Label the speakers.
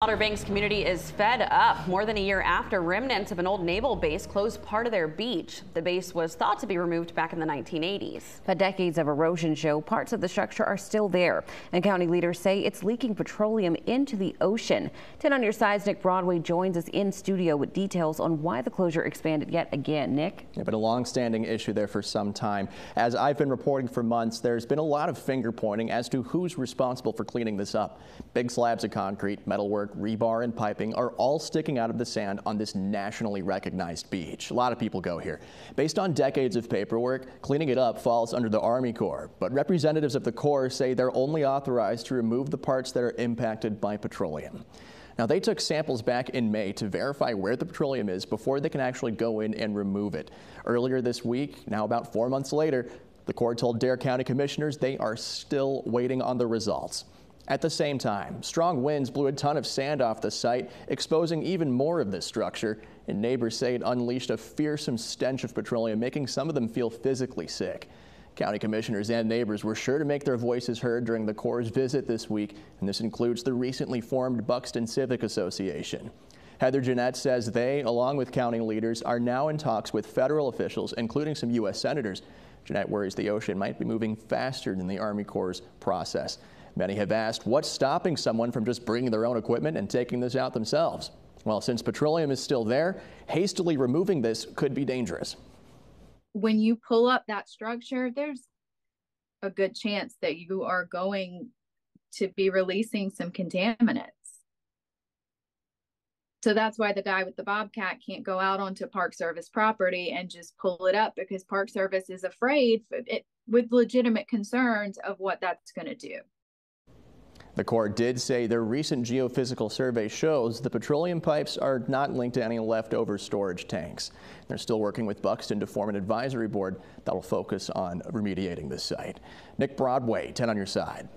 Speaker 1: Outer Banks community is fed up more than a year after remnants of an old naval base closed part of their beach. The base was thought to be removed back in the 1980s.
Speaker 2: But decades of erosion show parts of the structure are still there. And county leaders say it's leaking petroleum into the ocean. 10 on your side's Nick Broadway joins us in studio with details on why the closure expanded yet again. Nick?
Speaker 3: Yeah, been a long-standing issue there for some time. As I've been reporting for months, there's been a lot of finger pointing as to who's responsible for cleaning this up. Big slabs of concrete, metalwork, rebar, and piping are all sticking out of the sand on this nationally recognized beach. A lot of people go here. Based on decades of paperwork, cleaning it up falls under the Army Corps, but representatives of the Corps say they're only authorized to remove the parts that are impacted by petroleum. Now, they took samples back in May to verify where the petroleum is before they can actually go in and remove it. Earlier this week, now about four months later, the Corps told Dare County commissioners they are still waiting on the results. At the same time, strong winds blew a ton of sand off the site, exposing even more of this structure, and neighbors say it unleashed a fearsome stench of petroleum, making some of them feel physically sick. County commissioners and neighbors were sure to make their voices heard during the Corps' visit this week, and this includes the recently formed Buxton Civic Association. Heather Jeanette says they, along with county leaders, are now in talks with federal officials, including some U.S. senators. Jeanette worries the ocean might be moving faster than the Army Corps' process. Many have asked what's stopping someone from just bringing their own equipment and taking this out themselves. Well, since petroleum is still there, hastily removing this could be dangerous.
Speaker 4: When you pull up that structure, there's a good chance that you are going to be releasing some contaminants. So that's why the guy with the bobcat can't go out onto Park Service property and just pull it up because Park Service is afraid it, with legitimate concerns of what that's going to do.
Speaker 3: The Corps did say their recent geophysical survey shows the petroleum pipes are not linked to any leftover storage tanks. They're still working with Buxton to form an advisory board that will focus on remediating the site. Nick Broadway, 10 on your side.